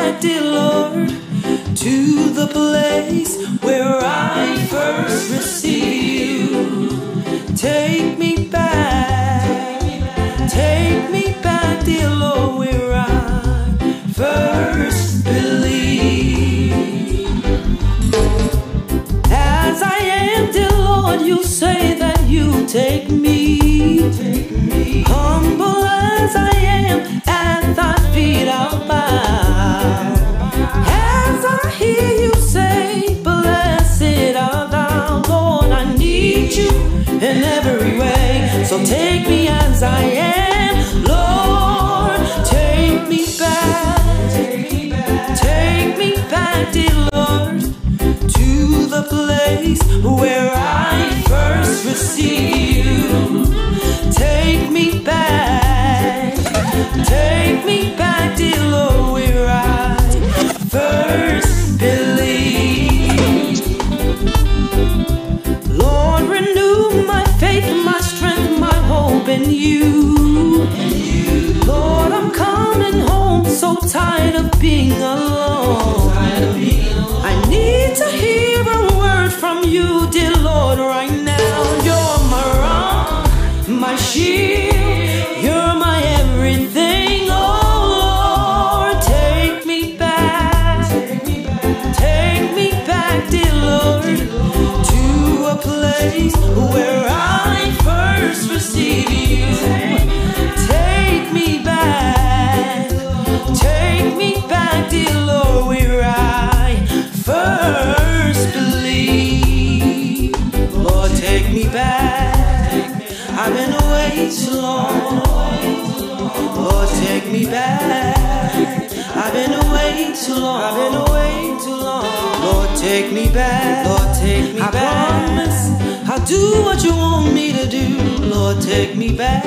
my dear Lord, to the place where I first received you. Take me back, take me back, dear Lord, where I first believed. As I am, dear Lord, you say that you take me. I am. Lord, I'm coming home so tired of being alone. I need to hear a word from you, dear Lord, right now. You're my rock, my shield. I've been away too long. I've been away too long. Lord, take me back. Lord, take me I back. Promise I'll do what you want me to do. Lord, take me back.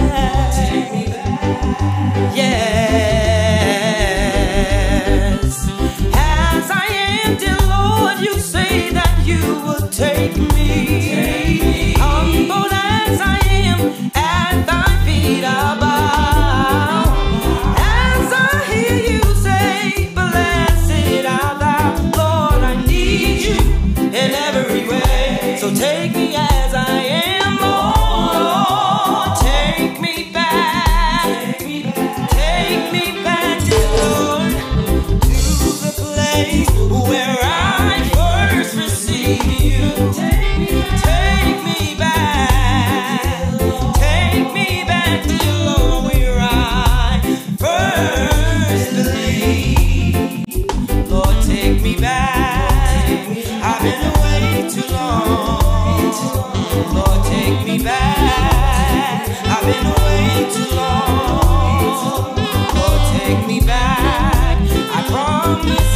Yes. As I am, dear Lord, you say that you will take me. Take me. Humble as I am. promise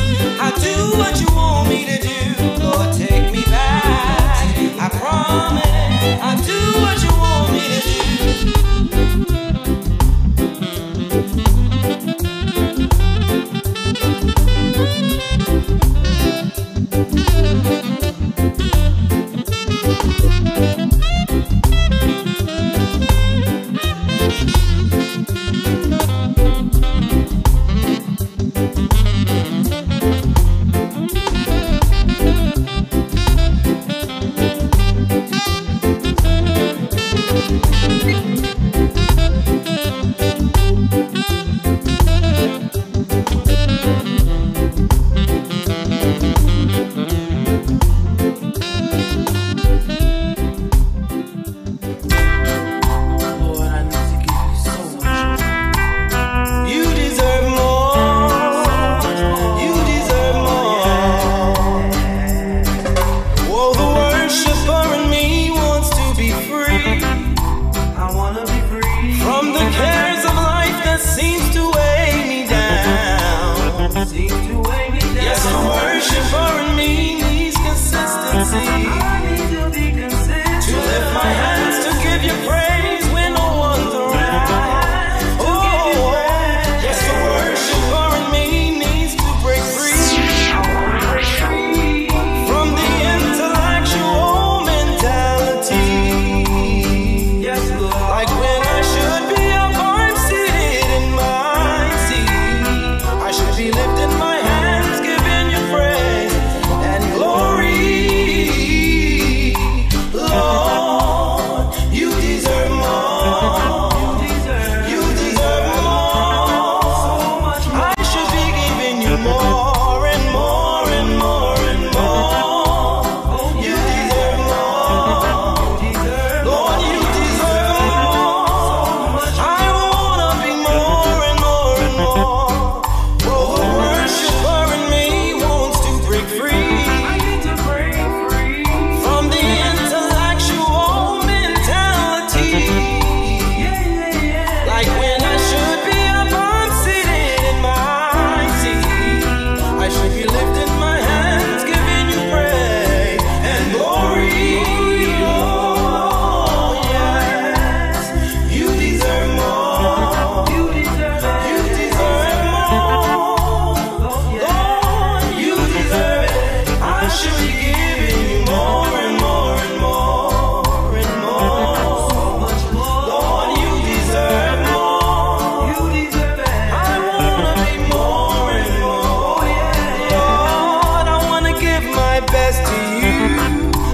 confess to you.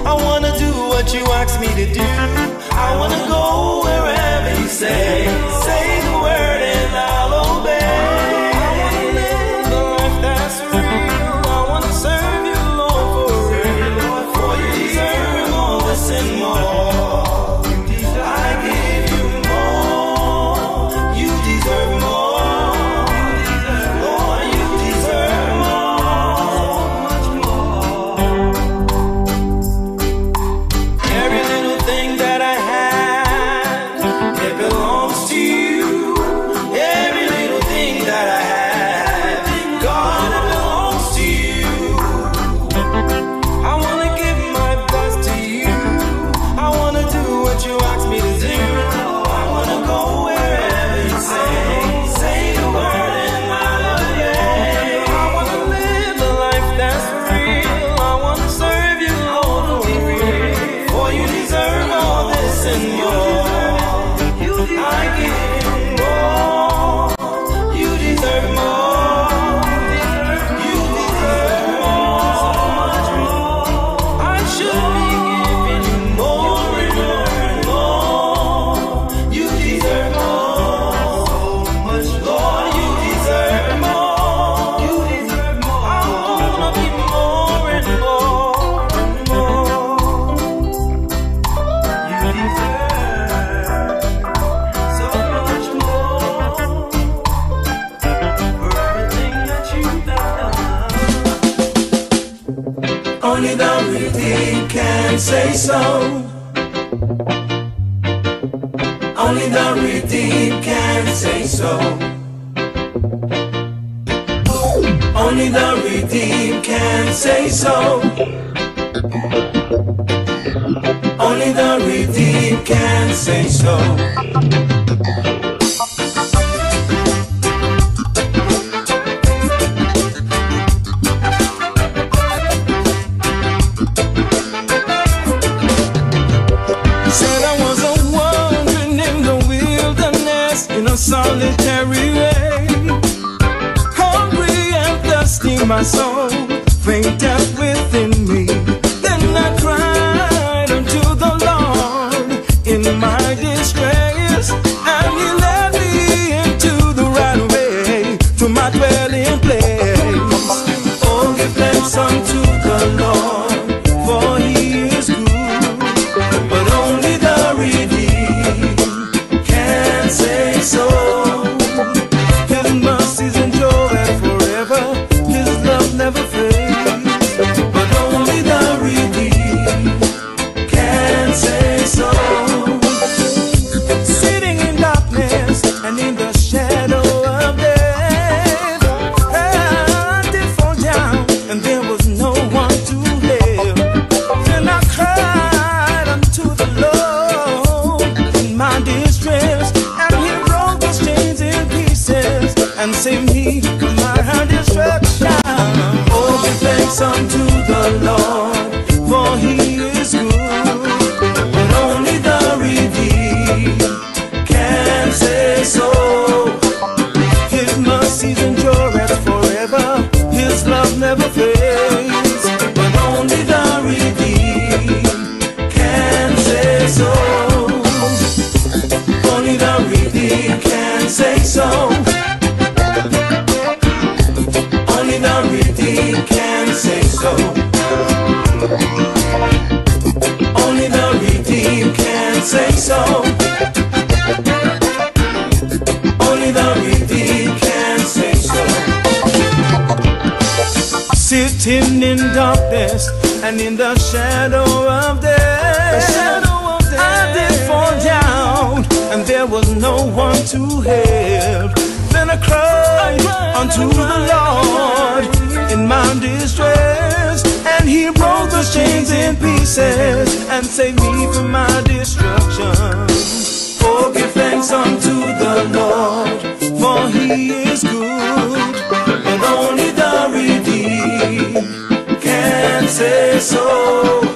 I wanna do what you ask me to do. I wanna go wherever you say. Say only the redeemed can say so. Only the redeemed can say so. Only the redeemed can say so. Only the redeemed can say so. And in the shadow of death, shadow of death I did fall down, and there was no one to help. Then I cried, I unto I cried, the Lord in my distress, and He broke those chains in pieces and saved me from my destruction. Oh, give thanks unto the Lord, for He is good, and only the redeemed. es eso?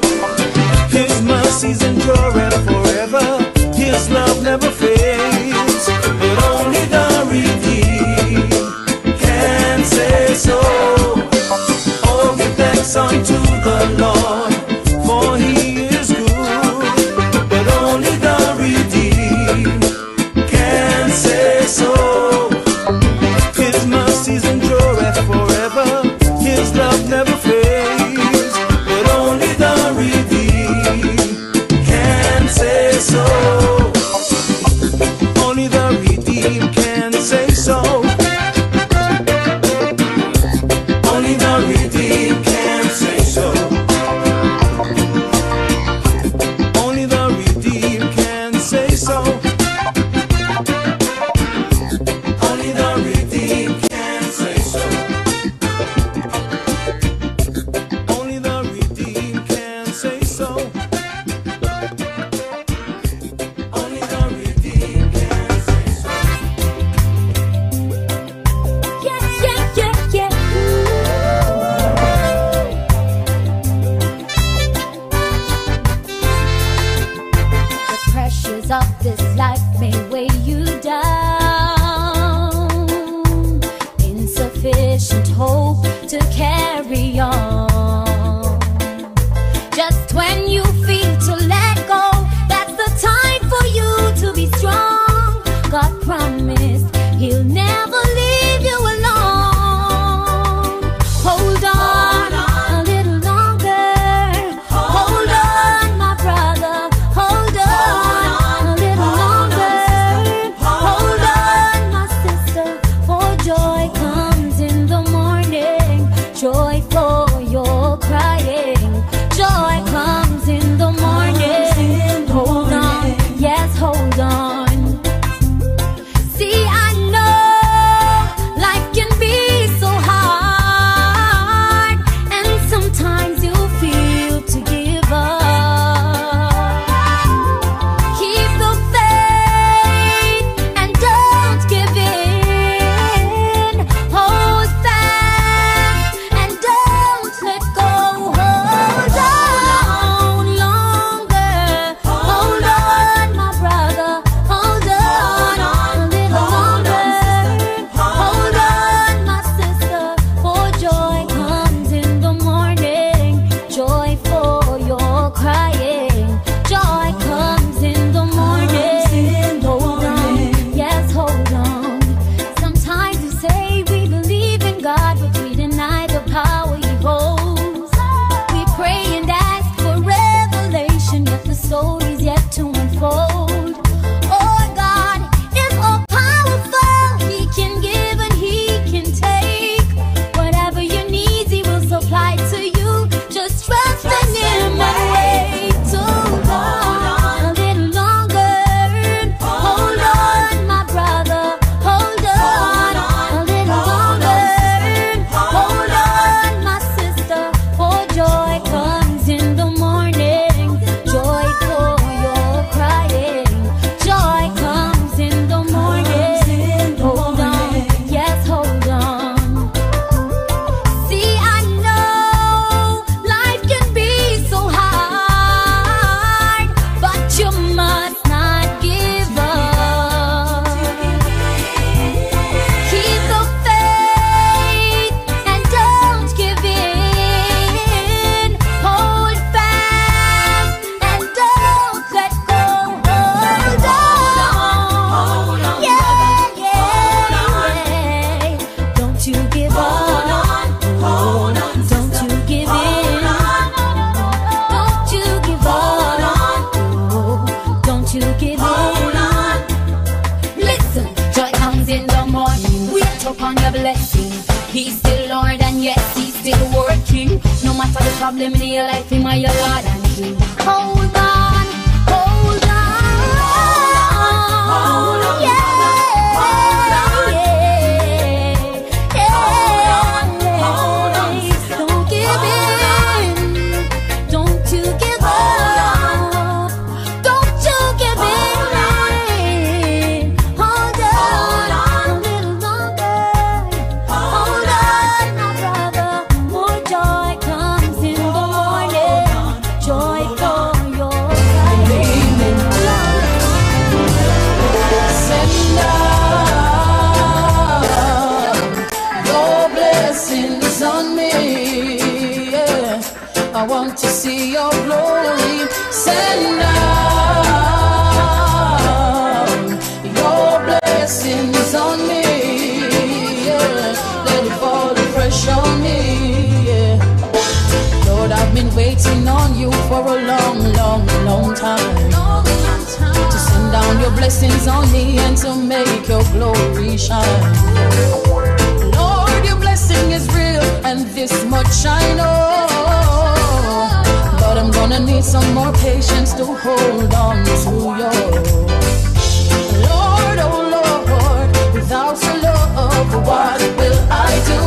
blessings on me and to make your glory shine. Lord, your blessing is real, and this much I know. But I'm gonna need some more patience to hold on to yours. Lord, oh Lord, without your love, what will I do?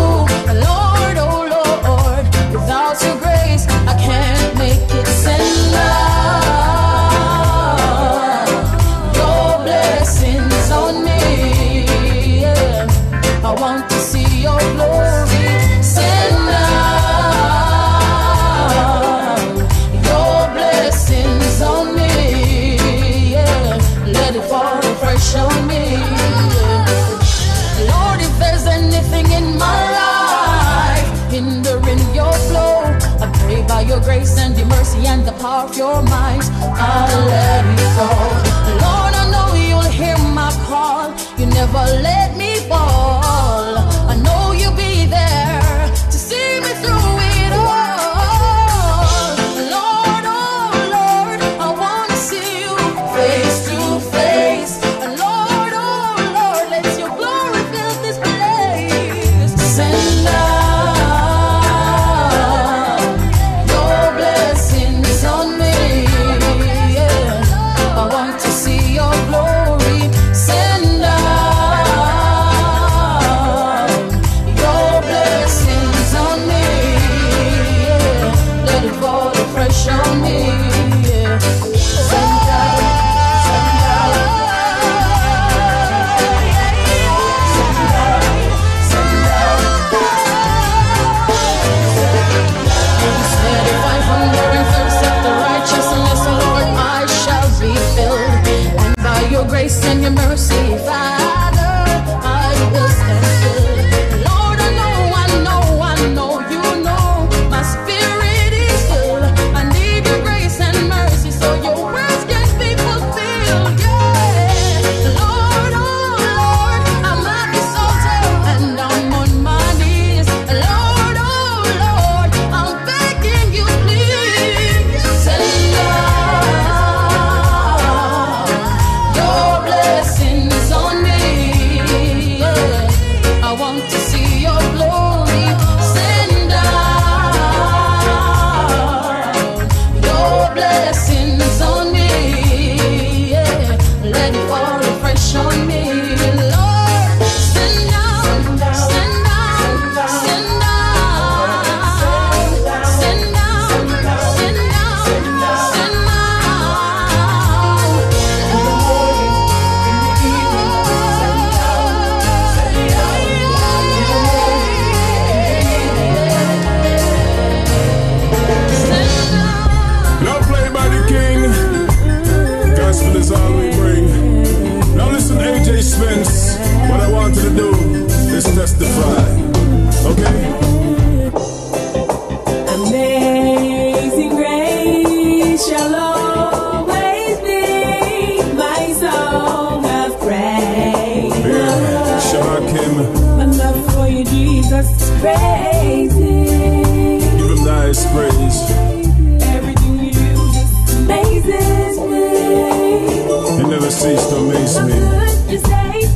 Lord, oh Lord, without your grace, I can't. my life.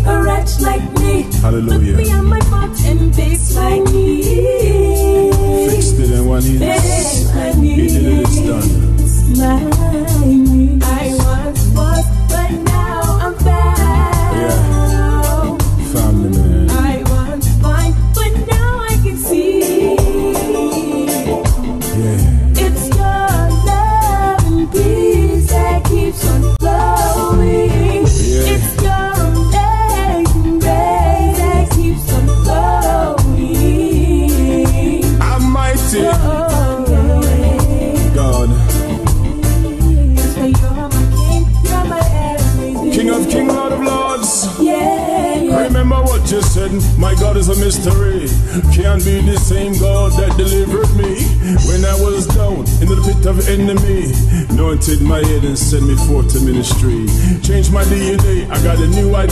a wretch like me. Hallelujah.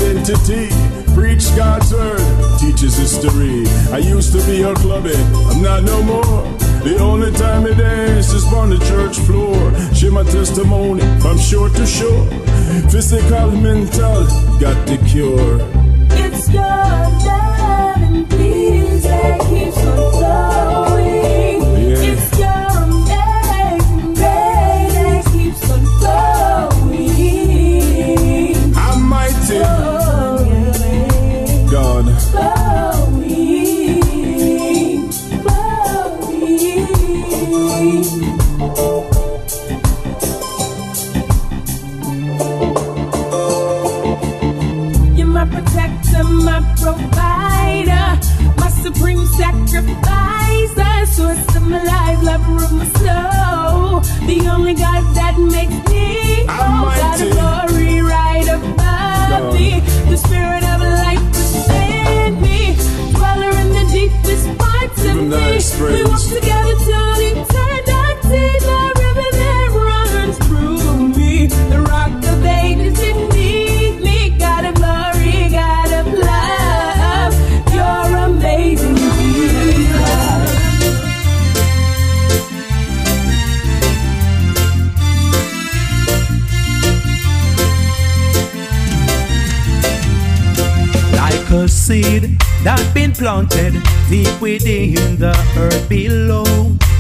identity. Preach God's word, teaches history. I used to be a clubby, I'm not no more. The only time it is is on the church floor. Share my testimony from shore to shore. Physical, mental, got the cure. It's God. planted deep within the earth below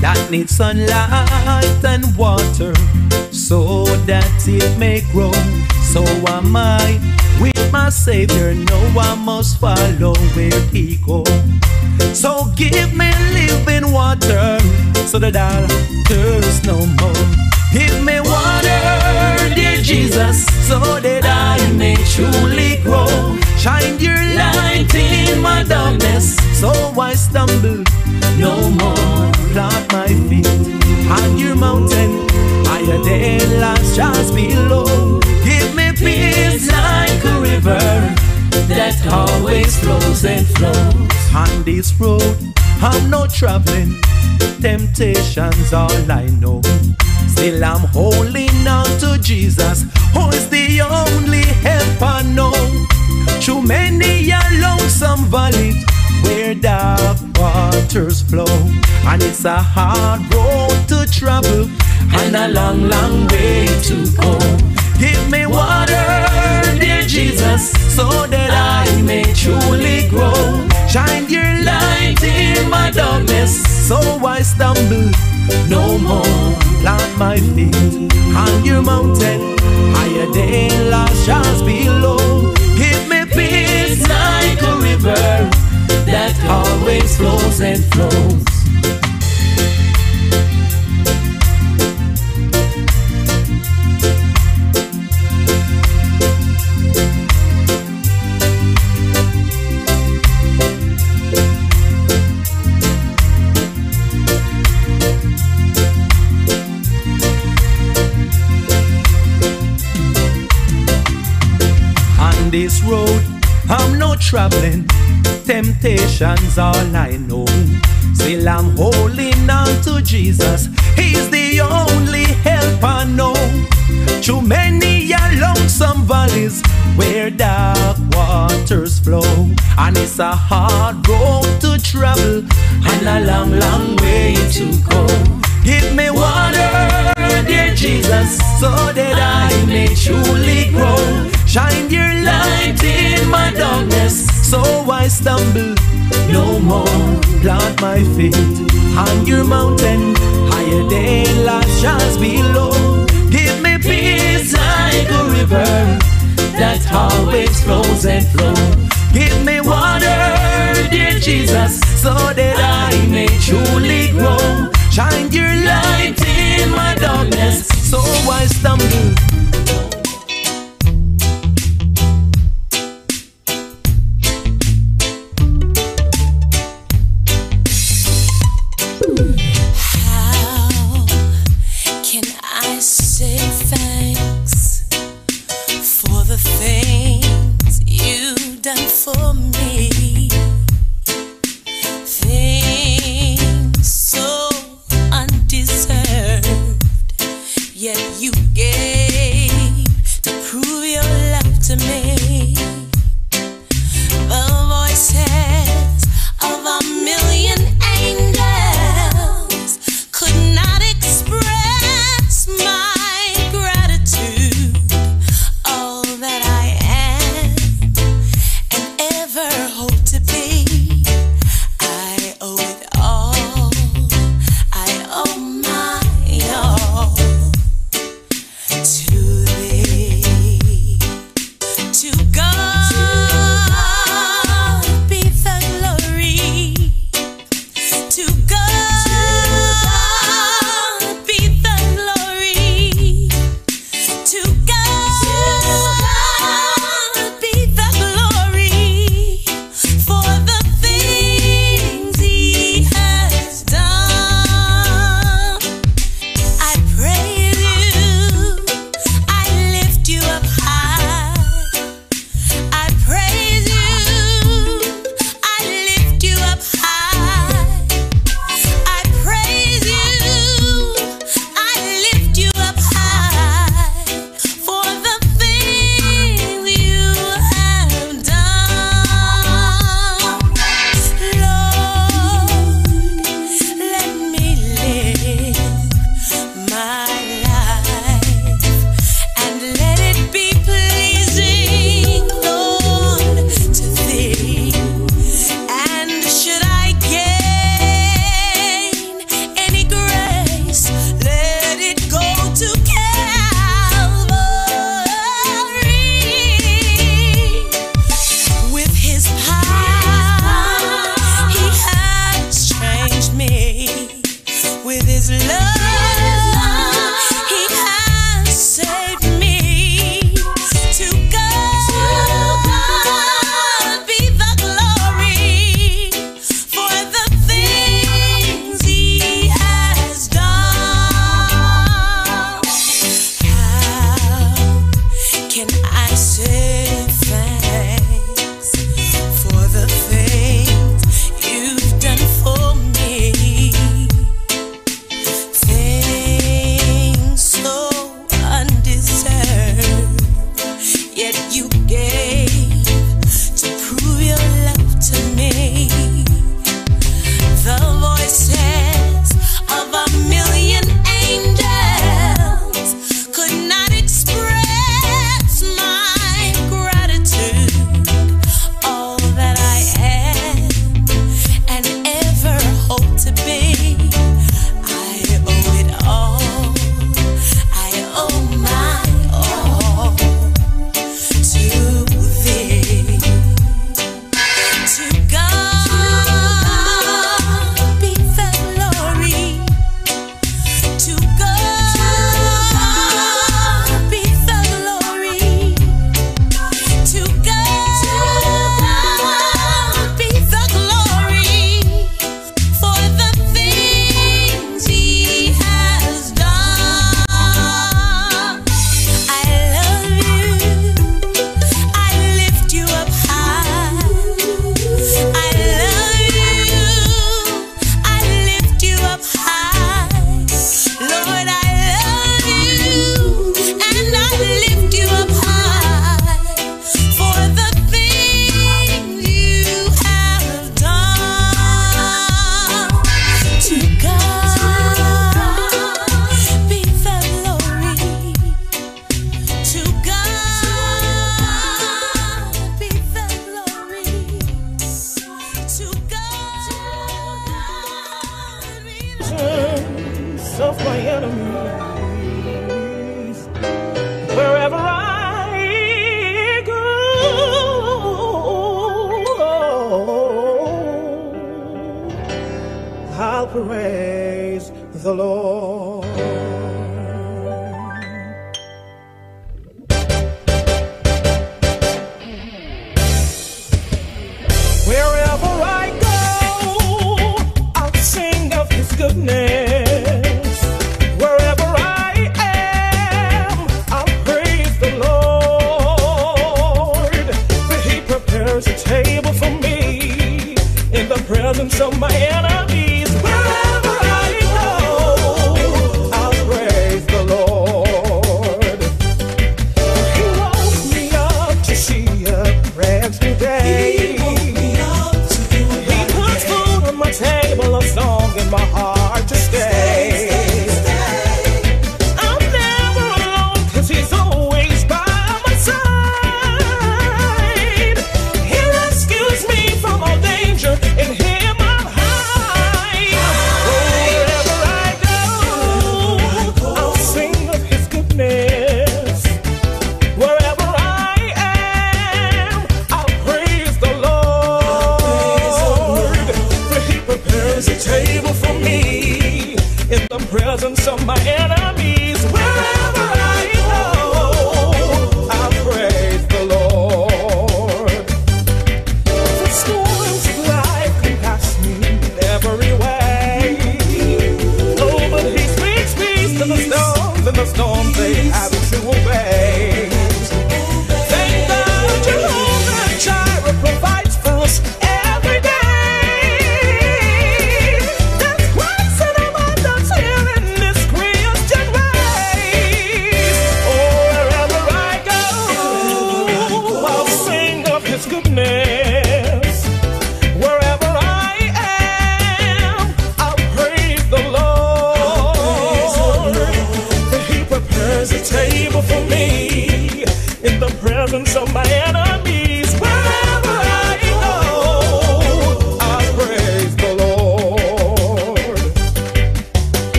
that needs sunlight and water so that it may grow. So am I with my Savior, no one must follow where He goes. So give me living water so that I'll thirst no more. Give me water, dear Jesus, so that truly grow. Shine your light in my darkness, so I stumble no more. Plant my feet on your mountain, higher than last just below. Give me peace like a river that always flows and flows. On this road, I'm not traveling. Temptations all I know. Still I'm holding on to Jesus, who is the only help I know. Through many a lonesome valley where dark waters flow, and it's a hard road to travel and a long, long way to go. Give me water, dear Jesus, so that I may truly grow. Shine your light in my darkness, so I stumble no more. Plant my feet on your mountain, higher than last shores below. Give me peace like a river that always flows and flows. Traveling. Temptations all I know. Still, I'm holding on to Jesus. He's the only help I know. Too many are lonesome valleys where dark waters flow. And it's a hard road to travel and a long, long way to go. Give me water, dear Jesus, so that I may truly grow. Shine stumble no more. Plant my feet on your mountain, higher than last shores below. Give me peace like a river that always flows and flows. Give me water, dear Jesus, so that I may truly grow. Shine your light in my darkness, so I stumble.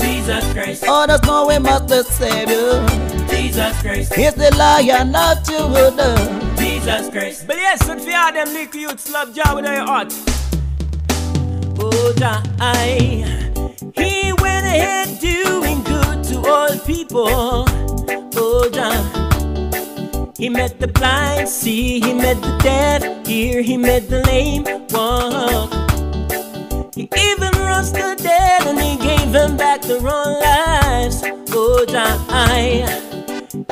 Jesus Christ. Others know him as the Savior. Jesus Christ. He's the Lion of Judah. Jesus Christ. But yes, good for all them little youths love Jah with their heart. Oh, Jah, He went ahead doing good to all people. Oh, Jah. He met the blind, see, he met the deaf, hear, he met the lame, walk. He even rose the dead and he gave them back their own lives. Oh, Jah,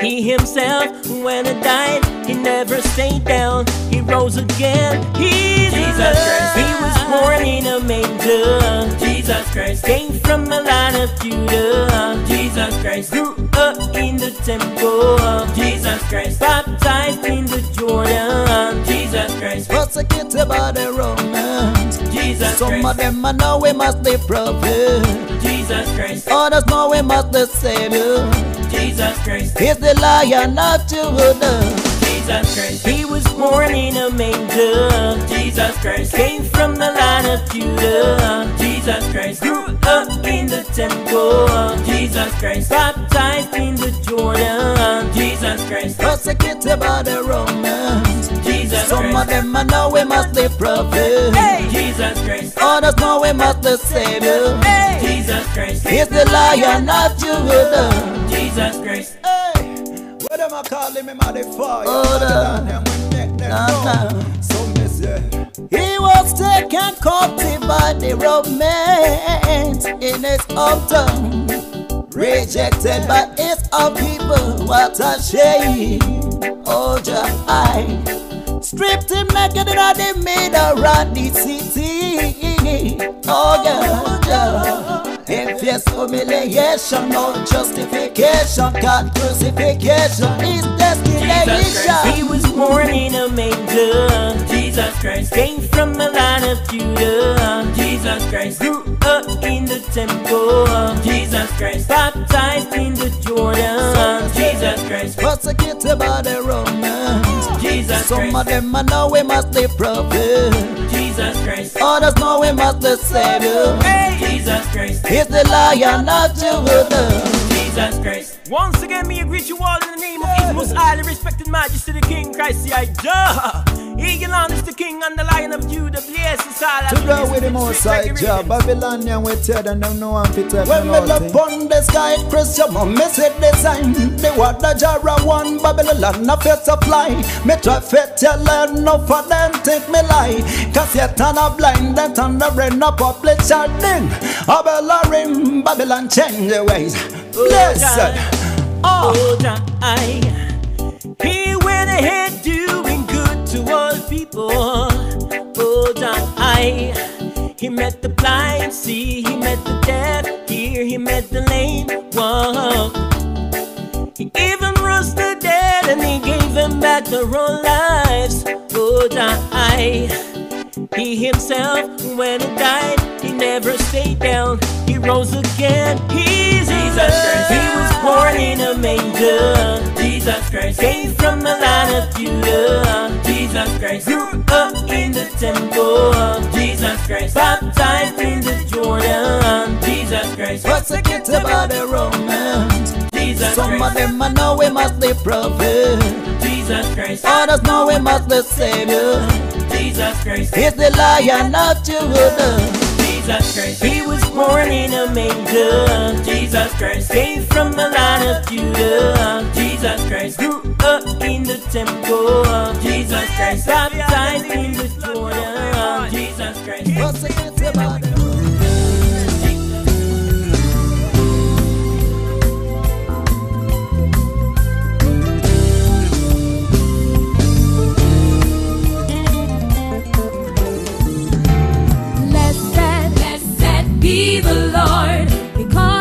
he himself, when he died, he never stayed down. He rose again. He's, He's alive. He was born in a manger. Jesus Christ. Came from a line of Judah. Jesus Christ. Grew up in the temple. Jesus Christ. Baptized in the Jordan. Jesus Christ. Persecuted by the Romans. Jesus Some Christ. Some of them I know we must be prophet. Jesus Christ. Others know we must be savior. Jesus Christ. He's the lion of Judah. Jesus Christ. He was born in a manger. Jesus Christ came from the line of Judah. Jesus Christ grew up in the temple. Jesus Christ baptized in the Jordan. Jesus Christ, Persecuted by the Romans. Jesus Some of Christ. them I know we must be prophet. Jesus Christ, Others know we must be savior. Jesus Christ, He's the lion of Judah. Jesus Christ. Hey, what am I calling me modifier? Oh, da. And we make them Nah, know. nah. So me say, He was taken captive by the Romans in his hometown. Rejected by his own people, what a shame. Oh, I stripped him naked in the middle of the city. Oh, yeah, yeah. If humiliation, no justification, God crucifixion is destination. He was born in a manger. Jesus Christ came from the line of Judah. Jesus Christ grew up in the temple. Jesus Christ baptized in the Jordan. Jesus Christ, Persecuted by the Romans. Jesus Some of Christ, them I know we must be prophet. Jesus Christ, Others know we must be savior. Jesus Christ, He's the lion of Judah. Jesus Christ. Once again, me greet you all in the name of His most highly respected Majesty the King Christ the Jah. Eagle on is the King and the Lion of Judah. Bless his all. to go with the most high job. Babylonian we tell them don't know I'm fit to When me look on the sky, Christian mom, me see the sign. The water jar one Babylon, no face to fly. Me try fit tell them, no for them think me lie. Cause yet on a blind, that on the brain, no public sharding. Babylon, Babylon change the ways. Oh, Listen. Oh. Die. He went ahead doing good to all people. Oh, die. He met the blind see, he met the deaf hear, he met the lame walk. He even rose the dead and he gave them back their own lives. Oh, die. He himself, when he died, never stayed down. He rose again. He's Jesus Christ. He was born in a manger. Jesus Christ came from the line of Judah. Jesus Christ grew up in the temple. Jesus Christ baptized in the Jordan. Jesus Christ Persecuted by the Romans. Jesus Some of them I know we must be prophet. Jesus Christ. Others know we must be savior. Jesus Christ. He's the lion of Judah. Jesus Christ. He was born in a manger. Jesus Christ came from the line of Judah. Jesus Christ grew up in the temple. Jesus Christ baptized in the Jordan. Jesus Christ. Lord, because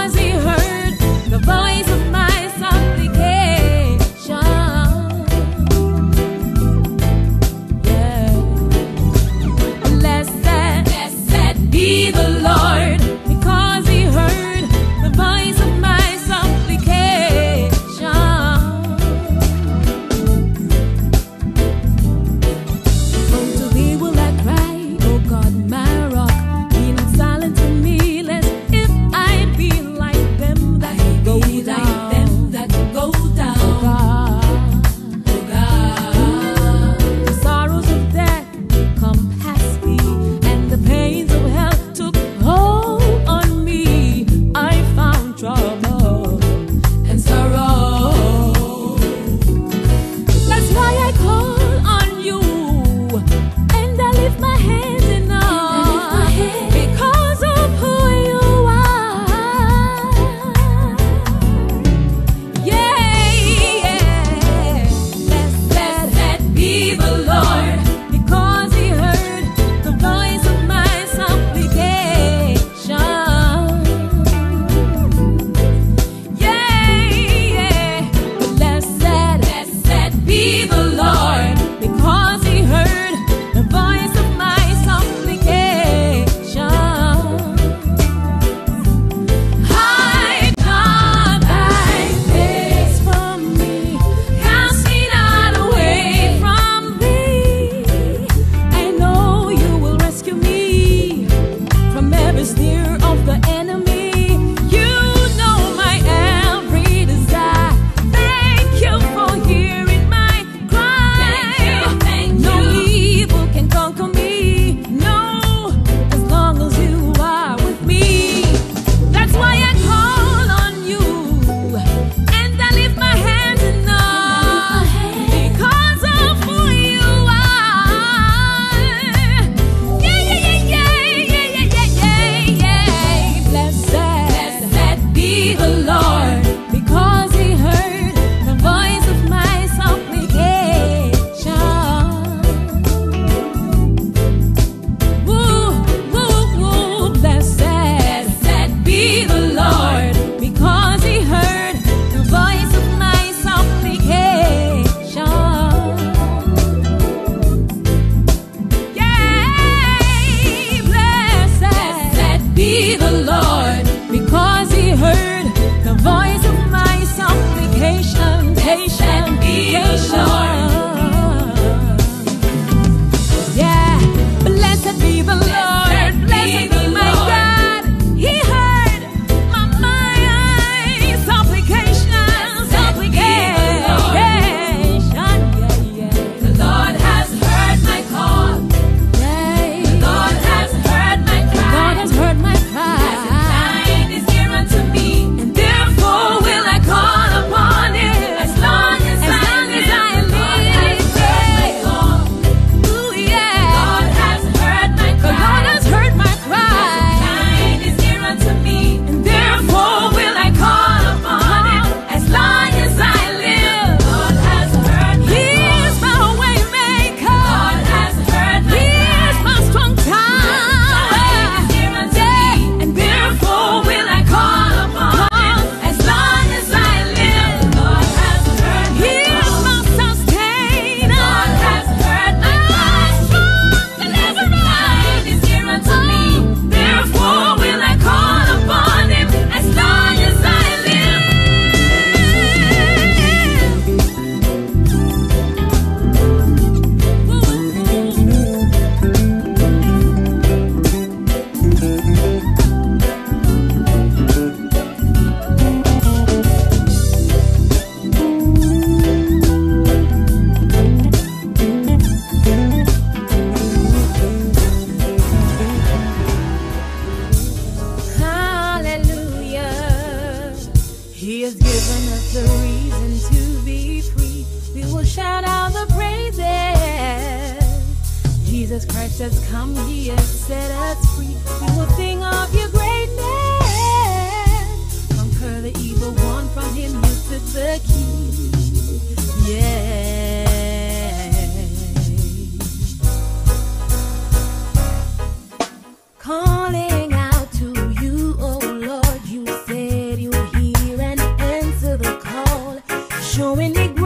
showing me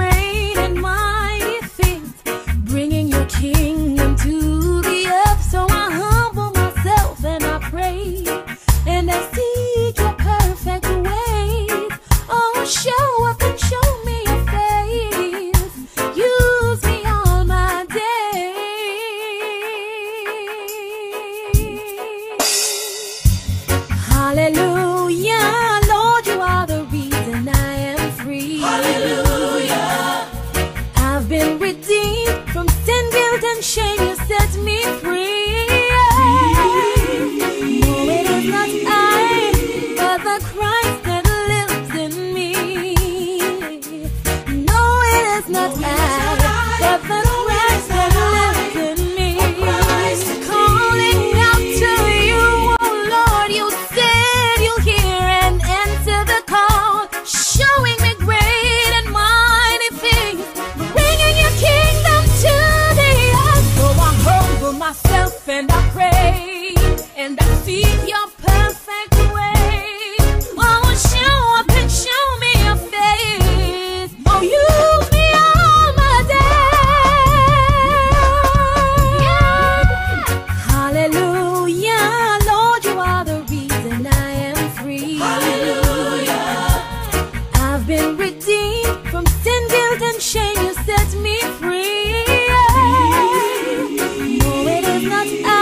not